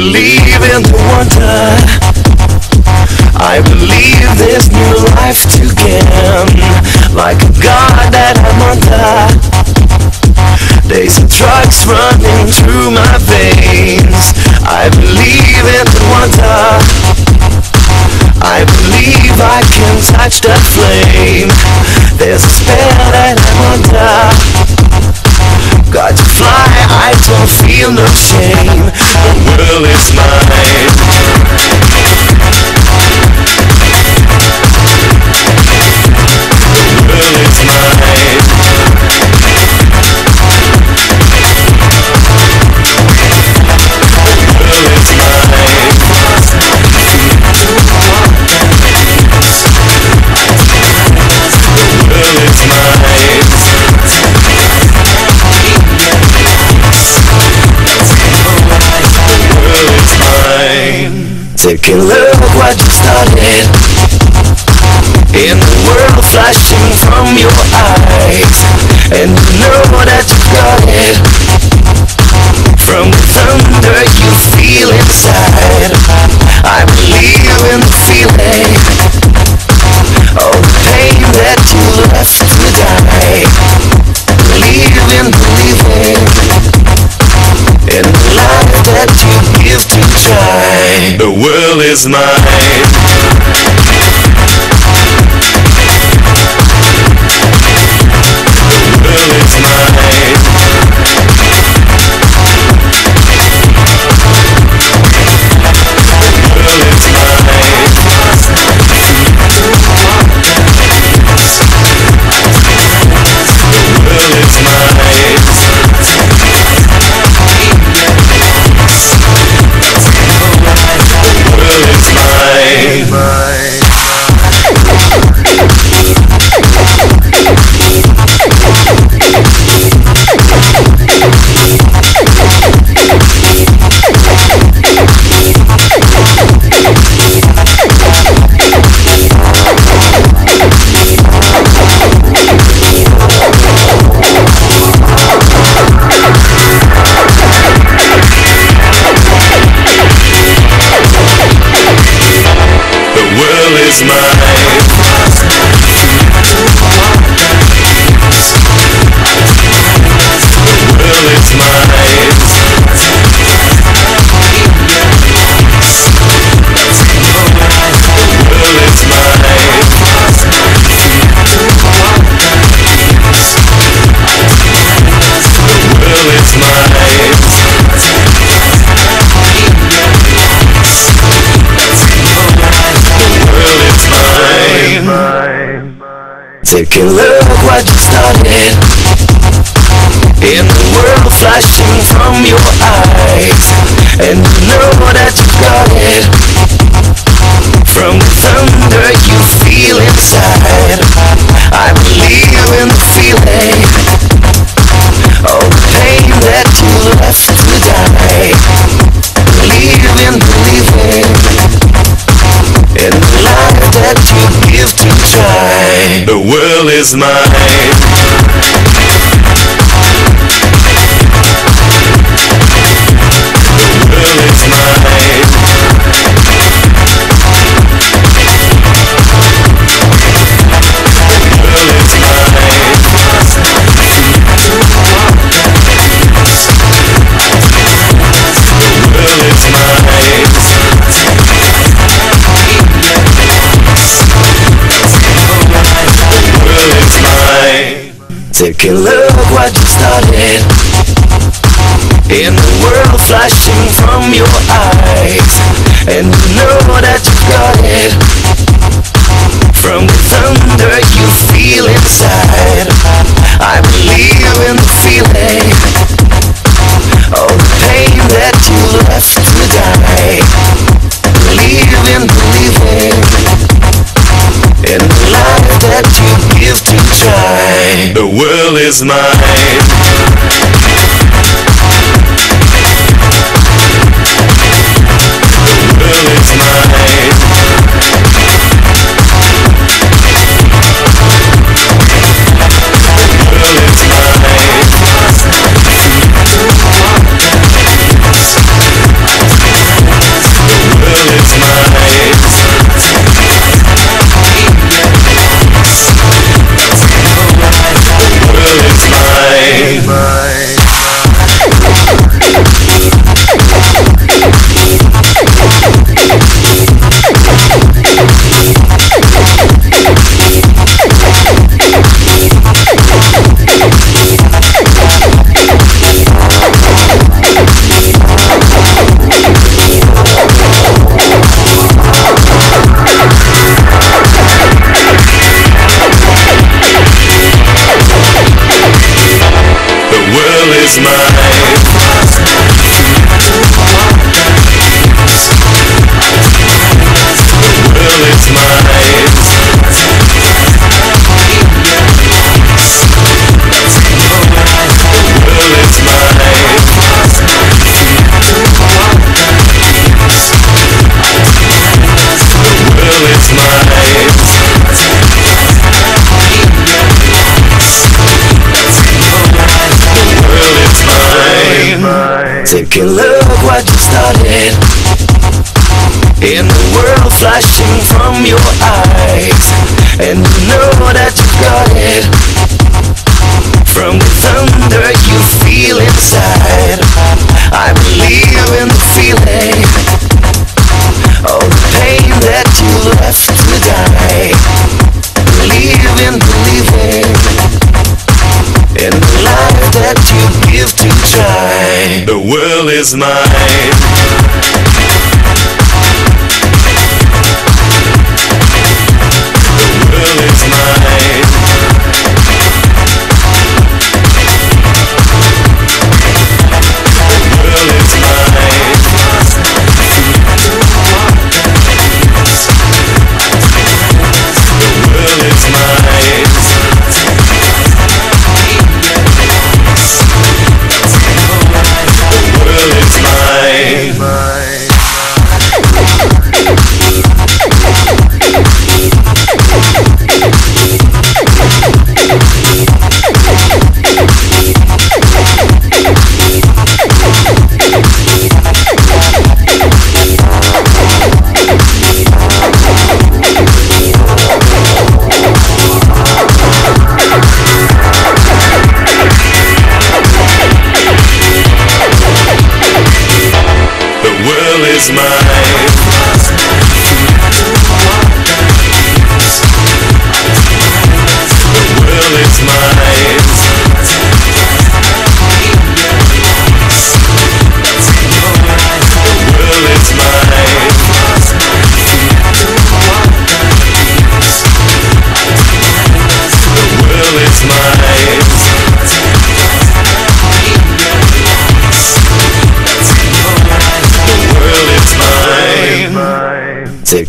believe in the wonder. I believe there's new life to gain. Like a god that I'm under. And drugs running through my veins. I believe in the wonder. I believe I can touch the flame. There's a spell that I'm under. I don't feel no shame. The world is mine. A look what you started In the world flashing from your eyes And you know that you got it is mine. Take a look what you started In. The world flashing from your eyes. And you know that you got it. From the thunder you feel inside. I believe in the feeling is mine. Take look what you started. In the world flashing from your eyes. And you know that you got it. From the thunder you feel inside. I believe in the feeling All the pain that you left to die. Believe in believing. In The world is mine. Taking look what you started In the world flashing from your eyes And you know that you got it. From the thunder you feel inside I believe is mine.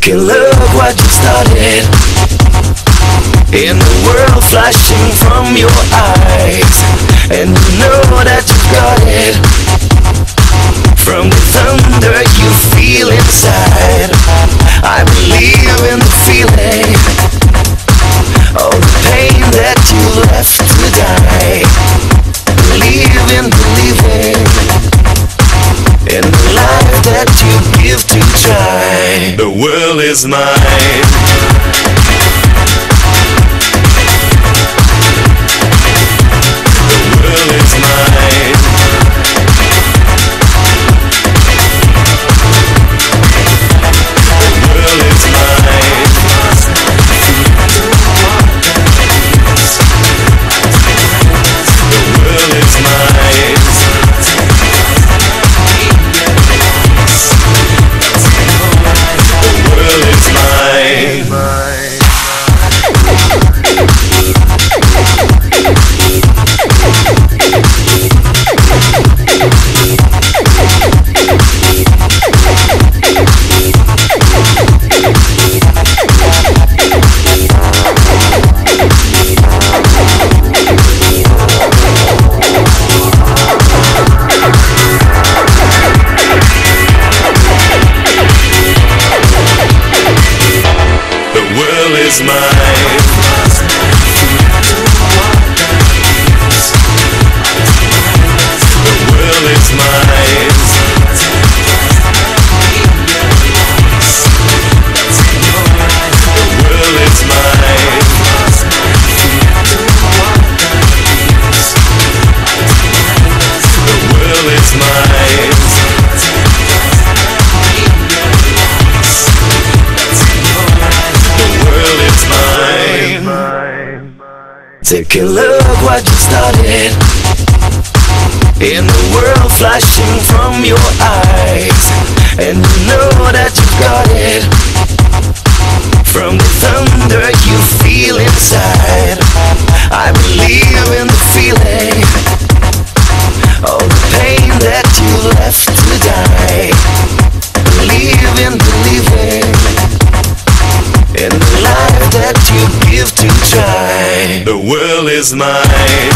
Take look what you started. In the world flashing from your eyes. And you know that you got it. From the thunder you feel inside. I believe in the feeling All the pain that you left to die. Believe in believing In the life is mine. Take a look what you started. In the world flashing from your eyes. And you know that you've got it. From the thunder you feel inside. I believe is mine.